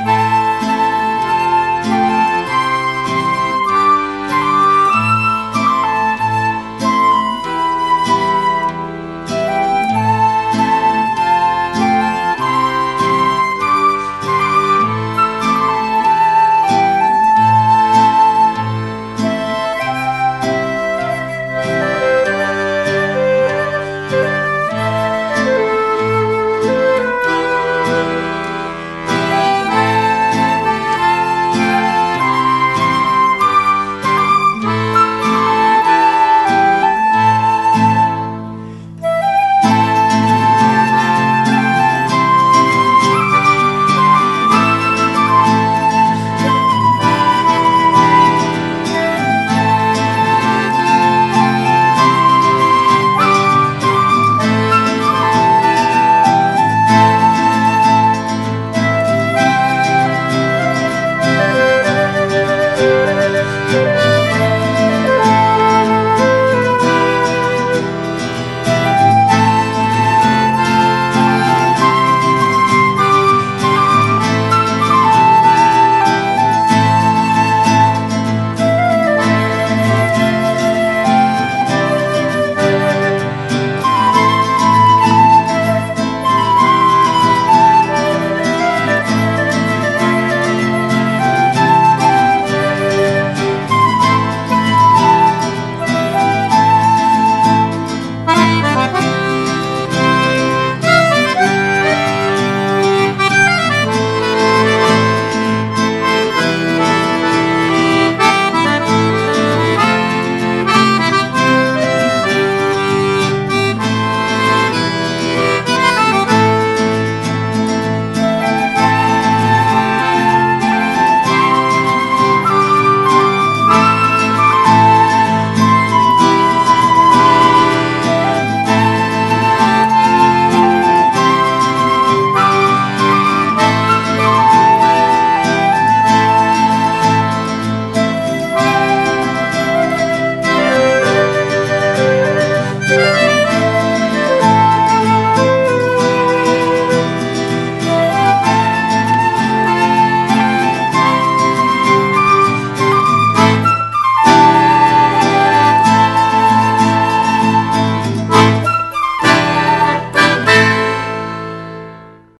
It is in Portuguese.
Música